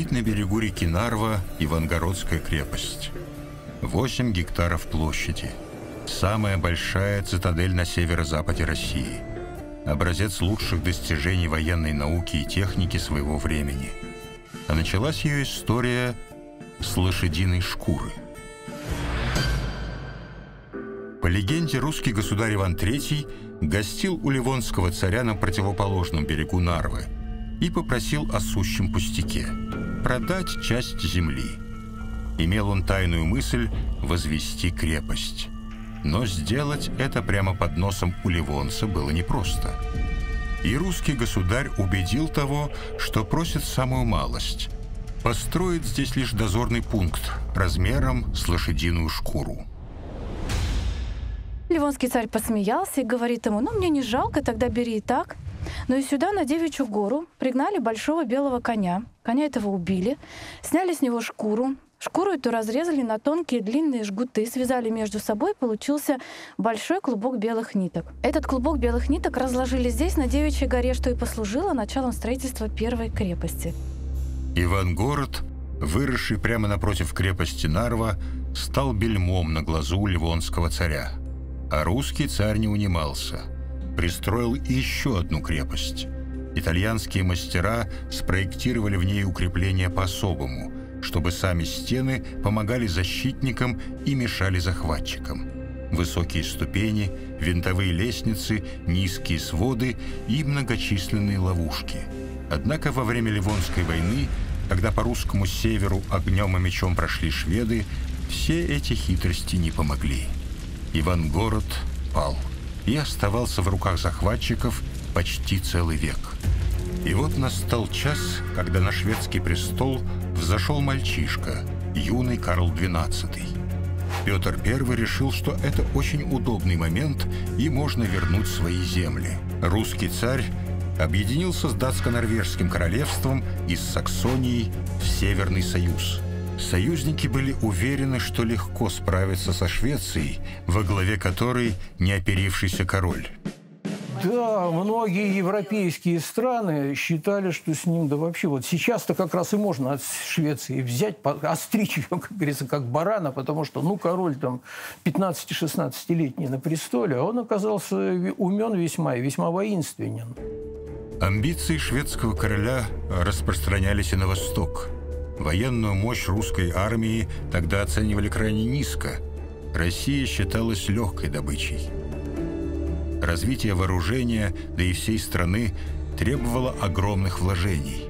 Стоит на берегу реки Нарва Ивангородская крепость. 8 гектаров площади. Самая большая цитадель на северо-западе России. Образец лучших достижений военной науки и техники своего времени. А началась ее история с лошадиной шкуры. По легенде, русский государь Иван III гостил у Ливонского царя на противоположном берегу Нарвы – и попросил о сущем пустяке – продать часть земли. Имел он тайную мысль возвести крепость. Но сделать это прямо под носом у Ливонца было непросто. И русский государь убедил того, что просит самую малость – построить здесь лишь дозорный пункт размером с лошадиную шкуру. Ливонский царь посмеялся и говорит ему, ну мне не жалко, тогда бери и так – но и сюда, на Девичью гору, пригнали большого белого коня. Коня этого убили, сняли с него шкуру, Шкуру эту разрезали на тонкие длинные жгуты, связали между собой, получился большой клубок белых ниток. Этот клубок белых ниток разложили здесь, на Девичьей горе, что и послужило началом строительства первой крепости. Ивангород, выросший прямо напротив крепости Нарва, стал бельмом на глазу ливонского царя. А русский царь не унимался – пристроил еще одну крепость. Итальянские мастера спроектировали в ней укрепления по-особому, чтобы сами стены помогали защитникам и мешали захватчикам. Высокие ступени, винтовые лестницы, низкие своды и многочисленные ловушки. Однако во время Ливонской войны, когда по русскому северу огнем и мечом прошли шведы, все эти хитрости не помогли. Ивангород пал и оставался в руках захватчиков почти целый век. И вот настал час, когда на шведский престол взошел мальчишка, юный Карл XII. Петр I решил, что это очень удобный момент и можно вернуть свои земли. Русский царь объединился с датско-норвежским королевством и с Саксонией в Северный Союз – Союзники были уверены, что легко справиться со Швецией, во главе которой неоперившийся король. Да, многие европейские страны считали, что с ним, да вообще, вот сейчас-то как раз и можно от Швеции взять, остричь ее, как говорится, как барана, потому что, ну, король там 15-16-летний на престоле, а он оказался умен весьма и весьма воинственен. Амбиции шведского короля распространялись и на восток – Военную мощь русской армии тогда оценивали крайне низко. Россия считалась легкой добычей. Развитие вооружения, да и всей страны, требовало огромных вложений.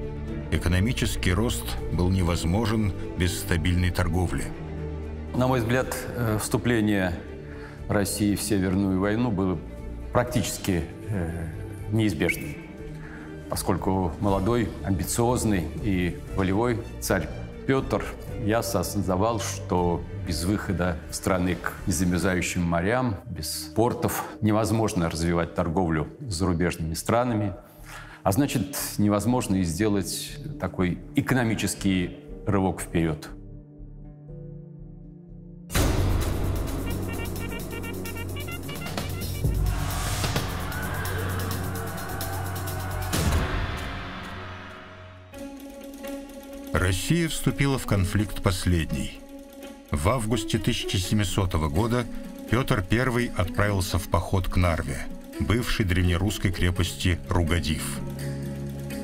Экономический рост был невозможен без стабильной торговли. На мой взгляд, э, вступление России в Северную войну было практически э, неизбежным поскольку молодой, амбициозный и волевой царь Петр ясно осознавал, что без выхода страны к незамерзающим морям, без портов невозможно развивать торговлю с зарубежными странами, а значит, невозможно и сделать такой экономический рывок вперед – Россия вступила в конфликт последний. В августе 1700 года Петр I отправился в поход к Нарве, бывшей древнерусской крепости Ругадив.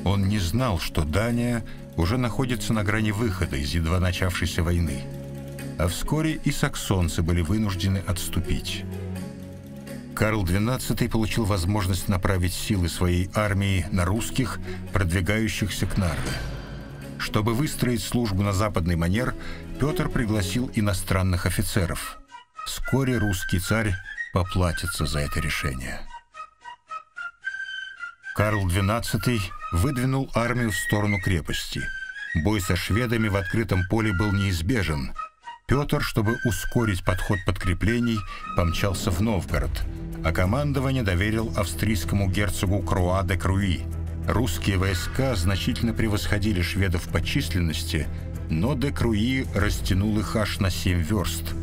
Он не знал, что Дания уже находится на грани выхода из едва начавшейся войны, а вскоре и саксонцы были вынуждены отступить. Карл XII получил возможность направить силы своей армии на русских, продвигающихся к Нарве. Чтобы выстроить службу на западный манер, Петр пригласил иностранных офицеров. Вскоре русский царь поплатится за это решение. Карл XII выдвинул армию в сторону крепости. Бой со шведами в открытом поле был неизбежен. Петр, чтобы ускорить подход подкреплений, помчался в Новгород, а командование доверил австрийскому герцогу Круа де Круи – Русские войска значительно превосходили шведов по численности, но де Круи растянул их аж на 7 верст.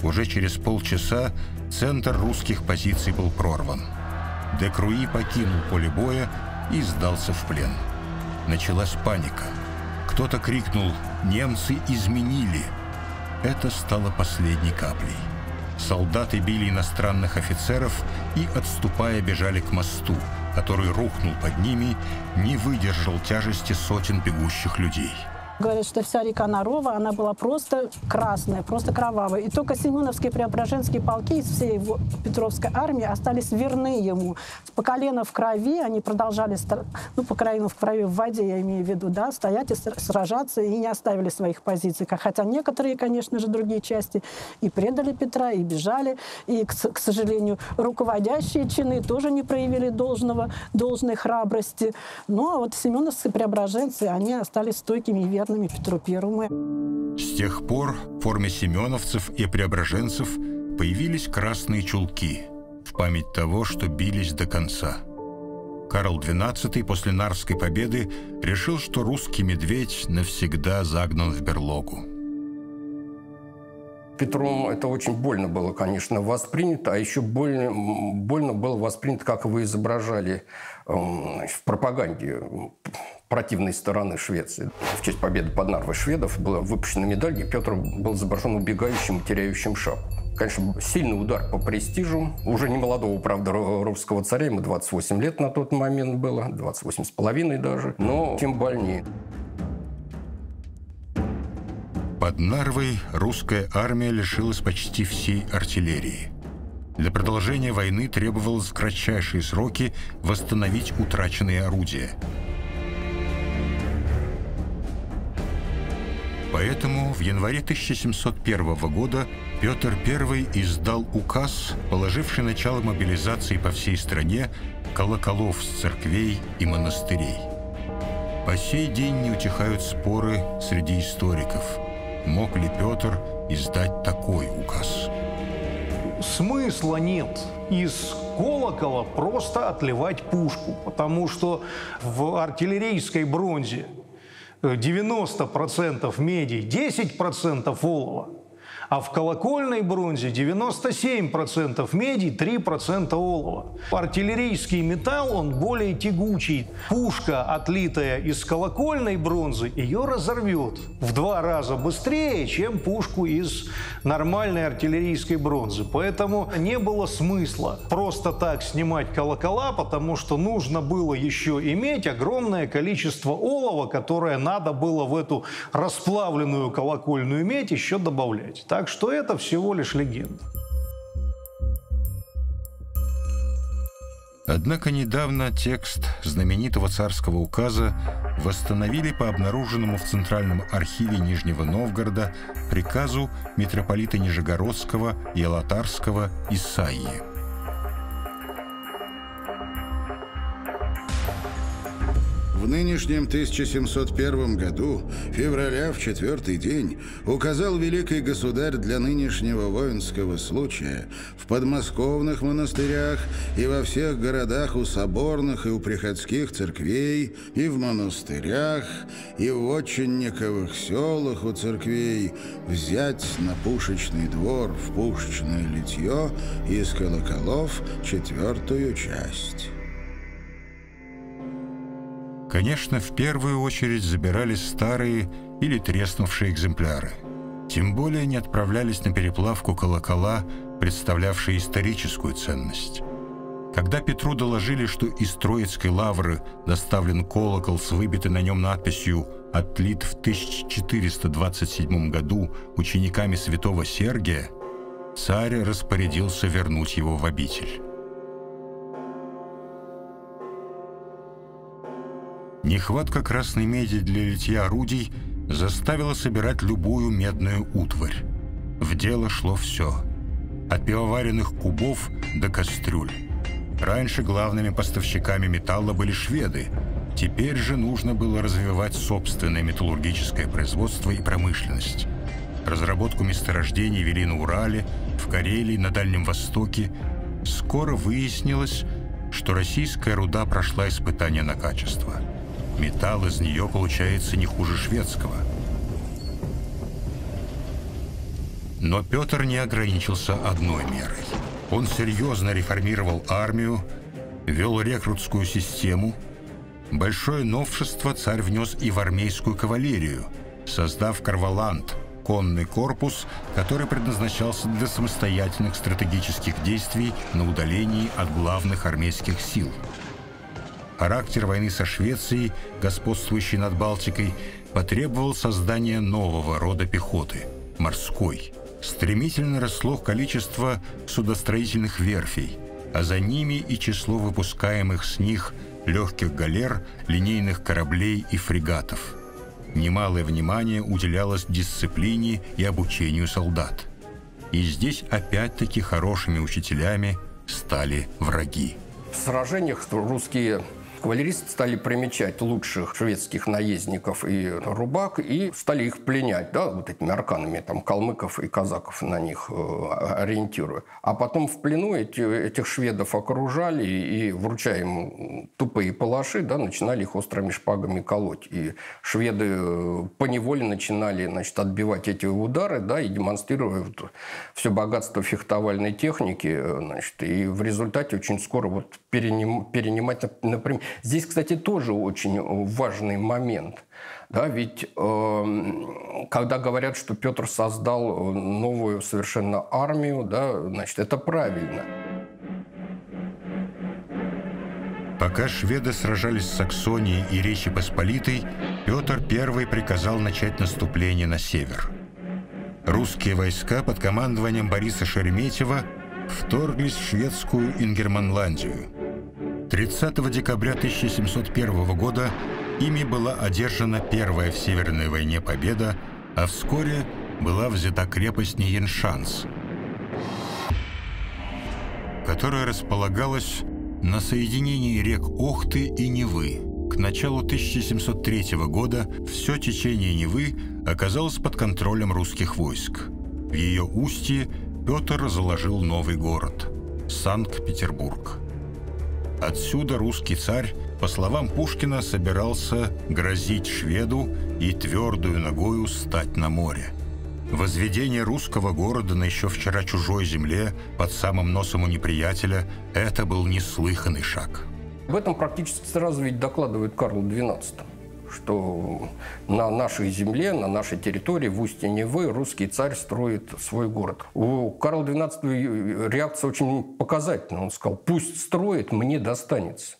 Уже через полчаса центр русских позиций был прорван. Де Круи покинул поле боя и сдался в плен. Началась паника. Кто-то крикнул «Немцы изменили!» Это стало последней каплей. Солдаты били иностранных офицеров и, отступая, бежали к мосту, который рухнул под ними, не выдержал тяжести сотен бегущих людей. Говорят, что вся река Нарова, она была просто красная, просто кровавая. И только Семеновские Преображенские полки из всей его Петровской армии остались верны ему. По колено в крови они продолжали, ну, по колено в крови в воде, я имею в виду, да, стоять и сражаться, и не оставили своих позиций. Хотя некоторые, конечно же, другие части и предали Петра, и бежали. И, к, сожалению, руководящие чины тоже не проявили должного, должной храбрости. Ну, а вот Семеновские Преображенцы, они остались стойкими и верными верными Петру Первому. С тех пор в форме семеновцев и преображенцев появились красные чулки в память того, что бились до конца. Карл XII после Нарвской победы решил, что русский медведь навсегда загнан в берлогу. Петром это очень больно было, конечно, воспринято, а еще больно, больно было воспринято, как вы изображали э, в пропаганде противной стороны Швеции. В честь победы под Нарвой шведов была выпущена медаль, где Петр был изображен убегающим теряющим шапку. Конечно, сильный удар по престижу. Уже не молодого, правда, русского царя, ему 28 лет на тот момент было, 28 с половиной даже, но тем больнее. Под Нарвой русская армия лишилась почти всей артиллерии. Для продолжения войны требовалось в кратчайшие сроки восстановить утраченные орудия – Поэтому в январе 1701 года Петр I издал указ, положивший начало мобилизации по всей стране колоколов с церквей и монастырей. По сей день не утихают споры среди историков. Мог ли Петр издать такой указ? Смысла нет из колокола просто отливать пушку, потому что в артиллерийской бронзе 90% меди, 10% олова. А в колокольной бронзе 97% меди, 3% олова. Артиллерийский металл, он более тягучий. Пушка, отлитая из колокольной бронзы, ее разорвет в два раза быстрее, чем пушку из нормальной артиллерийской бронзы. Поэтому не было смысла просто так снимать колокола, потому что нужно было еще иметь огромное количество олова, которое надо было в эту расплавленную колокольную медь еще добавлять. Так что это всего лишь легенда. Однако недавно текст знаменитого царского указа восстановили по обнаруженному в Центральном архиве Нижнего Новгорода приказу митрополита Нижегородского и Алатарского Исаии. В нынешнем 1701 году, февраля в четвертый день, указал великий государь для нынешнего воинского случая в подмосковных монастырях и во всех городах у соборных и у приходских церквей, и в монастырях, и в отчинниковых селах у церквей взять на пушечный двор в пушечное литье из колоколов четвертую часть». Конечно, в первую очередь забирались старые или треснувшие экземпляры. Тем более не отправлялись на переплавку колокола, представлявшие историческую ценность. Когда Петру доложили, что из Троицкой лавры доставлен колокол с выбитой на нем надписью «Отлит в 1427 году учениками святого Сергия», царь распорядился вернуть его в обитель. Нехватка красной меди для литья орудий заставила собирать любую медную утварь. В дело шло все. От пивоваренных кубов до кастрюль. Раньше главными поставщиками металла были шведы. Теперь же нужно было развивать собственное металлургическое производство и промышленность. Разработку месторождений вели на Урале, в Карелии, на Дальнем Востоке. Скоро выяснилось, что российская руда прошла испытание на качество – Металл из нее получается не хуже шведского. Но Петр не ограничился одной мерой. Он серьезно реформировал армию, вел рекрутскую систему, Большое новшество царь внес и в армейскую кавалерию, создав Карвалант, конный корпус, который предназначался для самостоятельных стратегических действий на удалении от главных армейских сил. Характер войны со Швецией, господствующей над Балтикой, потребовал создания нового рода пехоты – морской. Стремительно росло количество судостроительных верфей, а за ними и число выпускаемых с них легких галер, линейных кораблей и фрегатов. Немалое внимание уделялось дисциплине и обучению солдат. И здесь опять-таки хорошими учителями стали враги. В сражениях русские Кавалеристы стали примечать лучших шведских наездников и рубак и стали их пленять, да, вот этими арканами, там, калмыков и казаков на них э, ориентируя. А потом в плену эти, этих шведов окружали и, вручая им тупые палаши, да, начинали их острыми шпагами колоть. И шведы э, поневоле начинали, значит, отбивать эти удары, да, и демонстрируя вот все богатство фехтовальной техники, э, значит, и в результате очень скоро вот переним, перенимать, например, Здесь, кстати, тоже очень важный момент. Да, ведь э, когда говорят, что Петр создал новую совершенно армию, да, значит, это правильно. Пока шведы сражались с Саксонией и Речи Посполитой, Петр I приказал начать наступление на север. Русские войска под командованием Бориса Шереметьева вторглись в шведскую Ингерманландию – 30 декабря 1701 года ими была одержана первая в Северной войне победа, а вскоре была взята крепость Ниеншанс, которая располагалась на соединении рек Охты и Невы. К началу 1703 года все течение Невы оказалось под контролем русских войск. В ее устье Петр заложил новый город – Санкт-Петербург. Отсюда русский царь, по словам Пушкина, собирался грозить шведу и твердую ногою стать на море. Возведение русского города на еще вчера чужой земле под самым носом у неприятеля – это был неслыханный шаг. В этом практически сразу ведь докладывает Карл XII что на нашей земле, на нашей территории, в устье Невы, русский царь строит свой город. У Карла XII реакция очень показательная. Он сказал, пусть строит, мне достанется.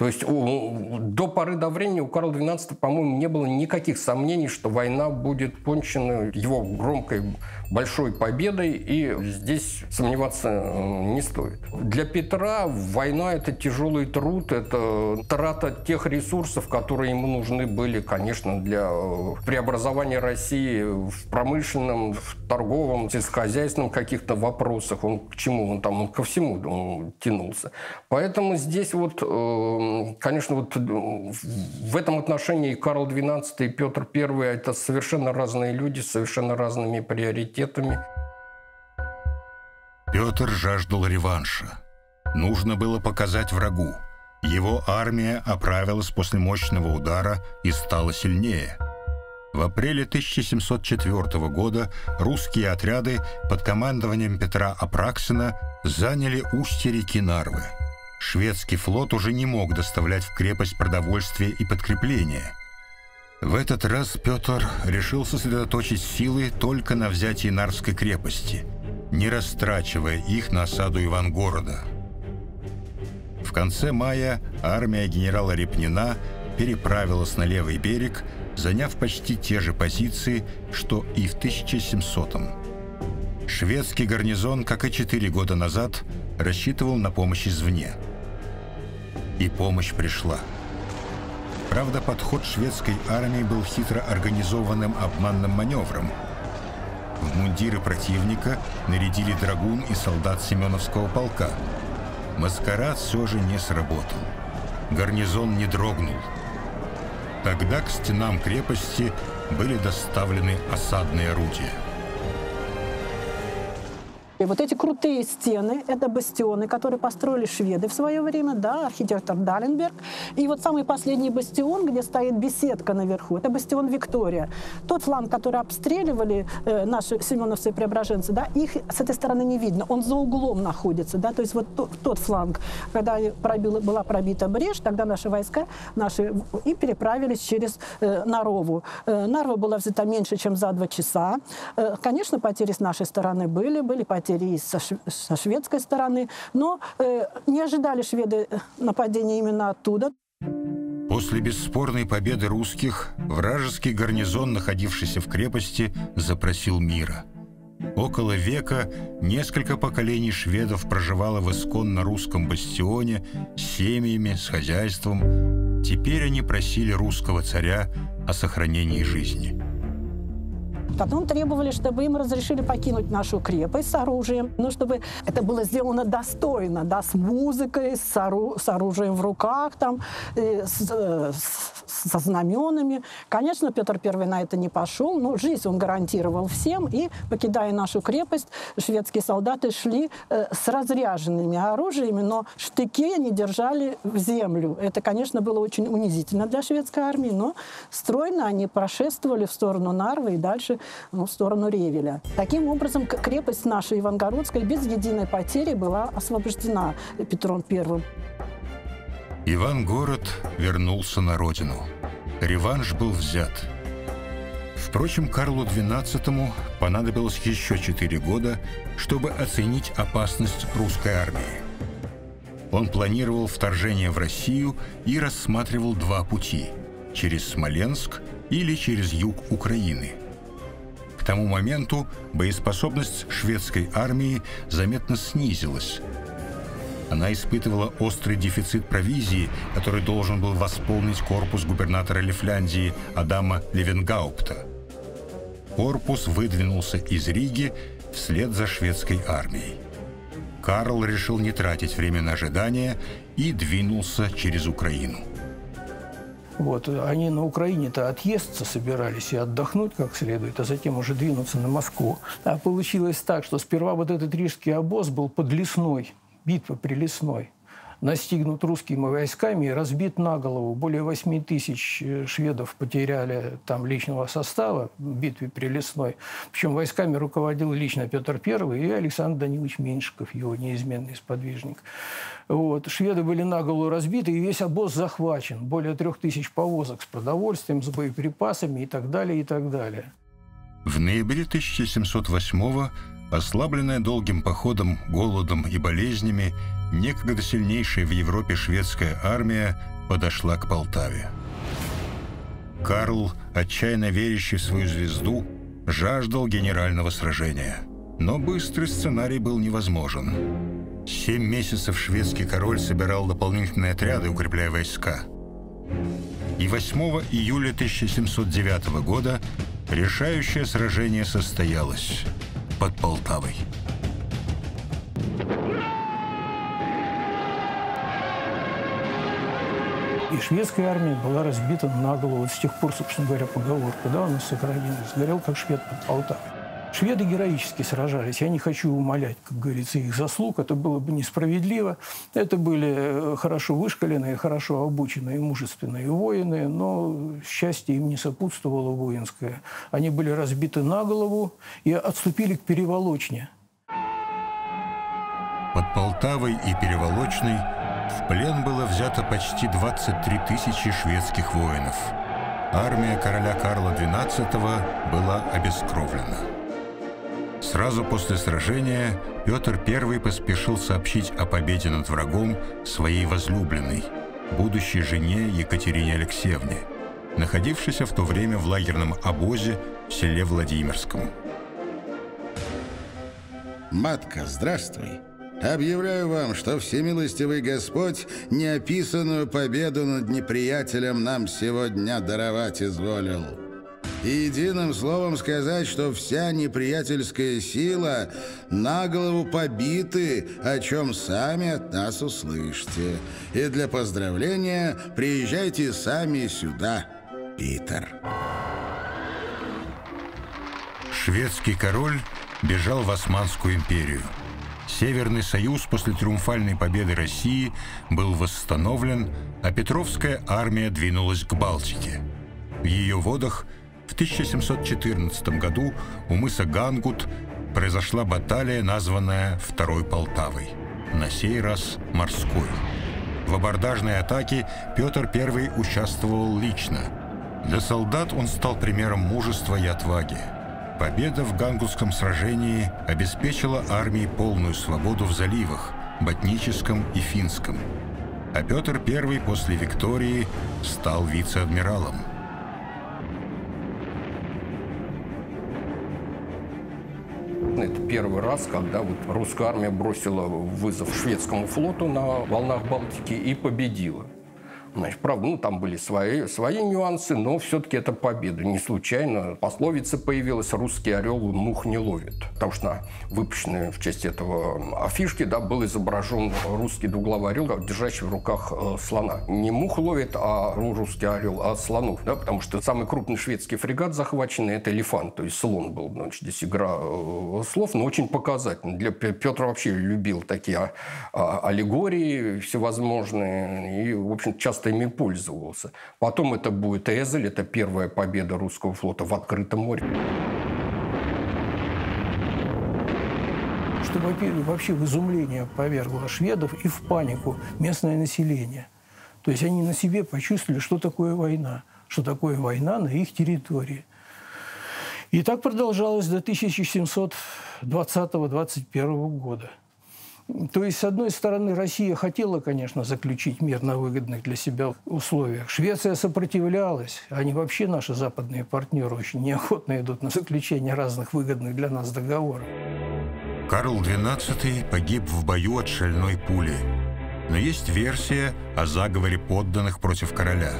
То есть у, до поры до времени у Карла XII, по-моему, не было никаких сомнений, что война будет кончена его громкой большой победой, и здесь сомневаться не стоит. Для Петра война – это тяжелый труд, это трата тех ресурсов, которые ему нужны были, конечно, для э, преобразования России в промышленном, в торговом, сельскохозяйственном каких-то вопросах. Он к чему? Он там он ко всему он тянулся. Поэтому здесь вот, э, конечно, вот в этом отношении Карл XII и Петр I – это совершенно разные люди с совершенно разными приоритетами. Петр жаждал реванша. Нужно было показать врагу. Его армия оправилась после мощного удара и стала сильнее. В апреле 1704 года русские отряды под командованием Петра Апраксина заняли устье реки Нарвы. Шведский флот уже не мог доставлять в крепость продовольствие и подкрепления – в этот раз Петр решил сосредоточить силы только на взятии Нарвской крепости, не растрачивая их на осаду Ивангорода. В конце мая армия генерала Репнина переправилась на левый берег, заняв почти те же позиции, что и в 1700-м. Шведский гарнизон, как и четыре года назад, рассчитывал на помощь извне. И помощь пришла – Правда, подход шведской армии был хитро организованным обманным маневром. В мундиры противника нарядили драгун и солдат Семеновского полка. Маскарад все же не сработал. Гарнизон не дрогнул. Тогда к стенам крепости были доставлены осадные орудия. И вот эти крутые стены, это бастионы, которые построили шведы в свое время, да, архитектор Даленберг. И вот самый последний бастион, где стоит беседка наверху, это бастион Виктория. Тот фланг, который обстреливали э, наши семеновцы и преображенцы, да, их с этой стороны не видно, он за углом находится, да, то есть вот тот, тот фланг, когда пробила, была пробита брешь, тогда наши войска наши и переправились через э, Нарову. Э, Нарва была взята меньше, чем за два часа. Э, конечно, потери с нашей стороны были, были потери потери со, со шведской стороны, но э, не ожидали шведы э, нападения именно оттуда. После бесспорной победы русских вражеский гарнизон, находившийся в крепости, запросил мира. Около века несколько поколений шведов проживало в исконно русском бастионе с семьями, с хозяйством. Теперь они просили русского царя о сохранении жизни. Потом требовали, чтобы им разрешили покинуть нашу крепость с оружием, но чтобы это было сделано достойно, да, с музыкой, с, ору с оружием в руках, там, э, с, э, со знаменами. Конечно, Петр I на это не пошел, но жизнь он гарантировал всем, и, покидая нашу крепость, шведские солдаты шли э, с разряженными оружиями, но штыки они держали в землю. Это, конечно, было очень унизительно для шведской армии, но стройно они прошествовали в сторону Нарвы и дальше ну, в сторону Ревеля. Таким образом, крепость наша Ивангородская без единой потери была освобождена Петром I. Иван-город вернулся на родину. Реванш был взят. Впрочем, Карлу XII понадобилось еще четыре года, чтобы оценить опасность русской армии. Он планировал вторжение в Россию и рассматривал два пути – через Смоленск или через юг Украины – к тому моменту боеспособность шведской армии заметно снизилась. Она испытывала острый дефицит провизии, который должен был восполнить корпус губернатора Лифляндии Адама Левенгаупта. Корпус выдвинулся из Риги вслед за шведской армией. Карл решил не тратить время на ожидание и двинулся через Украину. Вот, они на Украине-то отъесться собирались и отдохнуть как следует, а затем уже двинуться на Москву. А получилось так, что сперва вот этот рижский обоз был под Лесной, битва при Лесной настигнут русскими войсками и разбит на голову. Более 8 тысяч э, шведов потеряли там личного состава в битве при Лесной. Причем войсками руководил лично Петр I и Александр Данилович Меньшиков, его неизменный сподвижник. Вот. Шведы были на голову разбиты, и весь обоз захвачен. Более трех тысяч повозок с продовольствием, с боеприпасами и так далее, и так далее. В ноябре 1708-го, ослабленная долгим походом, голодом и болезнями, некогда сильнейшая в Европе шведская армия подошла к Полтаве. Карл, отчаянно верящий в свою звезду, жаждал генерального сражения. Но быстрый сценарий был невозможен. Семь месяцев шведский король собирал дополнительные отряды, укрепляя войска. И 8 июля 1709 года решающее сражение состоялось под Полтавой. И шведская армия была разбита на голову. Вот с тех пор, собственно говоря, поговорка, да, у нас сохранилась. Сгорел, как швед под Полтавой. Шведы героически сражались. Я не хочу умолять, как говорится, их заслуг. Это было бы несправедливо. Это были э, хорошо вышкаленные, хорошо обученные, мужественные воины, но счастье им не сопутствовало воинское. Они были разбиты на голову и отступили к Переволочне. Под Полтавой и Переволочной в плен было взято почти 23 тысячи шведских воинов. Армия короля Карла XII была обескровлена. Сразу после сражения Петр I поспешил сообщить о победе над врагом своей возлюбленной, будущей жене Екатерине Алексеевне, находившейся в то время в лагерном обозе в селе Владимирском. «Матка, здравствуй!» Объявляю вам, что всемилостивый Господь неописанную победу над неприятелем нам сегодня даровать изволил. И единым словом сказать, что вся неприятельская сила на голову побиты, о чем сами от нас услышите. И для поздравления приезжайте сами сюда, Питер. Шведский король бежал в Османскую империю. Северный союз после триумфальной победы России был восстановлен, а Петровская армия двинулась к Балтике. В ее водах в 1714 году у мыса Гангут произошла баталия, названная Второй Полтавой, на сей раз морской. В абордажной атаке Петр I участвовал лично. Для солдат он стал примером мужества и отваги. Победа в Гангутском сражении обеспечила армии полную свободу в заливах, Ботническом и Финском. А Петр I после Виктории стал вице-адмиралом. Это первый раз, когда вот русская армия бросила вызов шведскому флоту на волнах Балтики и победила. Значит, правда, ну, там были свои, свои нюансы, но все-таки это победа. Не случайно пословица появилась «русский орел мух не ловит». Потому что на выпущенной в честь этого афишки да, был изображен русский двуглавый орел, держащий в руках э, слона. Не мух ловит, а русский орел, а слонов. Да, потому что самый крупный шведский фрегат захваченный – это «Элефант», то есть слон был. Значит, здесь игра э, слов, но очень показательно. Для Петр вообще любил такие а, а, аллегории всевозможные. И, в общем, часто часто ими пользовался. Потом это будет Эзель, это первая победа русского флота в открытом море. Что вообще в изумление повергло шведов и в панику местное население. То есть они на себе почувствовали, что такое война, что такое война на их территории. И так продолжалось до 1720-21 года. То есть, с одной стороны, Россия хотела, конечно, заключить мир на выгодных для себя условиях. Швеция сопротивлялась. Они вообще, наши западные партнеры, очень неохотно идут на заключение разных выгодных для нас договоров. Карл XII погиб в бою от шальной пули. Но есть версия о заговоре подданных против короля.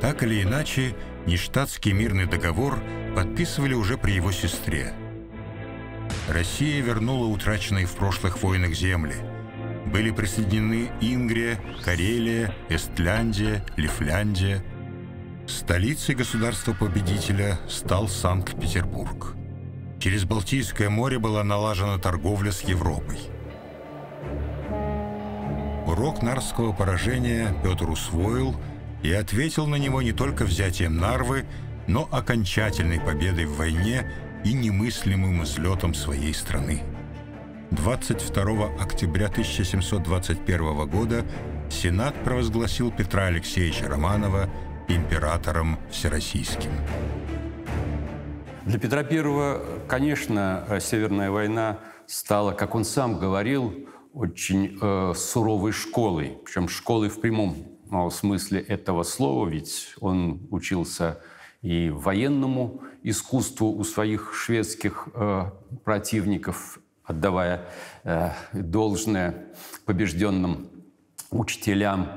Так или иначе, нештатский мирный договор подписывали уже при его сестре – Россия вернула утраченные в прошлых войнах земли. Были присоединены Ингрия, Карелия, Эстляндия, Лифляндия. Столицей государства-победителя стал Санкт-Петербург. Через Балтийское море была налажена торговля с Европой. Урок Нарвского поражения Петр усвоил и ответил на него не только взятием Нарвы, но окончательной победой в войне – и немыслимым излетом своей страны. 22 октября 1721 года Сенат провозгласил Петра Алексеевича Романова императором всероссийским. Для Петра I, конечно, Северная война стала, как он сам говорил, очень э, суровой школой, причем школой в прямом э, смысле этого слова, ведь он учился и военному искусству у своих шведских э, противников, отдавая э, должное побежденным учителям.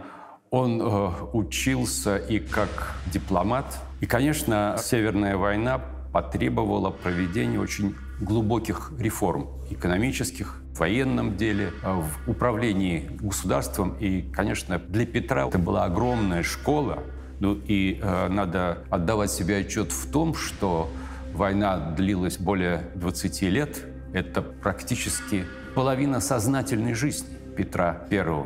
Он э, учился и как дипломат. И, конечно, Северная война потребовала проведения очень глубоких реформ экономических, в военном деле, э, в управлении государством. И, конечно, для Петра это была огромная школа, ну и э, надо отдавать себе отчет в том, что война длилась более 20 лет. Это практически половина сознательной жизни Петра I.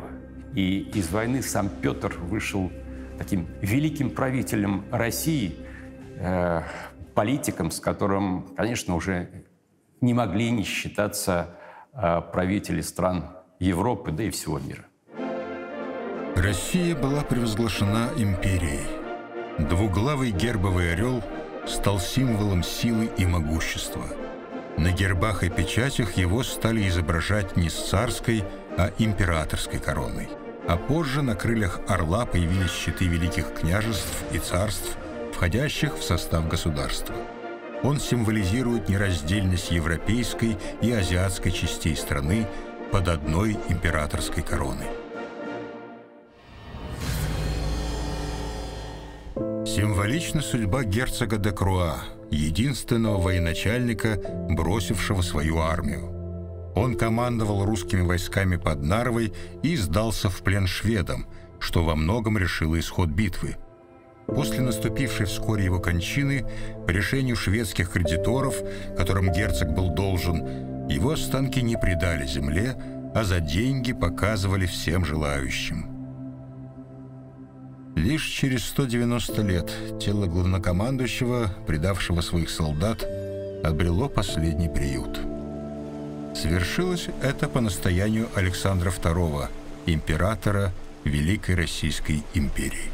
И из войны сам Петр вышел таким великим правителем России, э, политиком, с которым, конечно, уже не могли не считаться э, правители стран Европы, да и всего мира. Россия была превозглашена империей. Двуглавый гербовый орел стал символом силы и могущества. На гербах и печатях его стали изображать не с царской, а императорской короной. А позже на крыльях орла появились щиты великих княжеств и царств, входящих в состав государства. Он символизирует нераздельность европейской и азиатской частей страны под одной императорской короной. Символична судьба герцога де Круа, единственного военачальника, бросившего свою армию. Он командовал русскими войсками под Нарвой и сдался в плен шведам, что во многом решило исход битвы. После наступившей вскоре его кончины, по решению шведских кредиторов, которым герцог был должен, его останки не предали земле, а за деньги показывали всем желающим. Лишь через 190 лет тело главнокомандующего, предавшего своих солдат, обрело последний приют. Свершилось это по настоянию Александра II, императора Великой Российской империи.